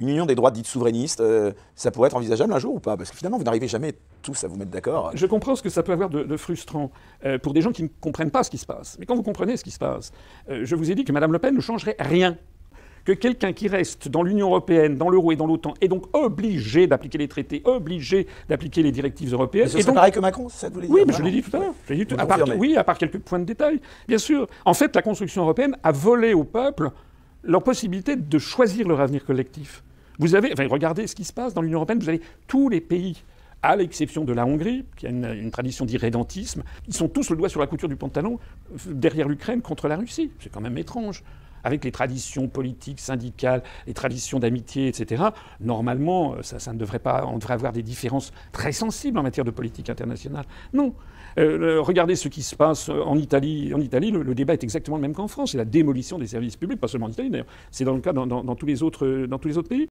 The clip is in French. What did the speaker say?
une union des droites dites souverainistes, euh, ça pourrait être envisageable un jour ou pas? Parce que finalement, vous n'arrivez jamais tous à vous mettre d'accord. Je comprends ce que ça peut avoir de, de frustrant euh, pour des gens qui ne comprennent pas ce qui se passe. Mais quand vous comprenez ce qui se passe, euh, je vous ai dit que Mme Le Pen ne changerait rien que quelqu'un qui reste dans l'Union européenne, dans l'euro et dans l'OTAN est donc obligé d'appliquer les traités, obligé d'appliquer les directives européennes. Ce et donc- pareil que Macron, ça vous oui, mais je l'ai dit tout à l'heure. Dit tout- oui, à part quelques points de détail, bien sûr. En fait, la construction européenne a volé au peuple leur possibilité de choisir leur avenir collectif. Vous avez, regardez ce qui se passe dans l'Union européenne. Vous avez tous les pays, à l'exception de la Hongrie, qui a une, tradition d'irrédentisme, ils sont tous le doigt sur la couture du pantalon euh, derrière l'Ukraine contre la Russie. C'est quand même étrange. Avec les traditions politiques, syndicales, les traditions d'amitié, etc., normalement, euh, ça, ne devrait pas. On devrait avoir des différences très sensibles en matière de politique internationale. Non. Euh, regardez ce qui se passe en Italie. En Italie, le, débat est exactement le même qu'en France. C'est la démolition des services publics, pas seulement en Italie d'ailleurs. C'est dans le cas dans tous les autres, dans tous les autres pays.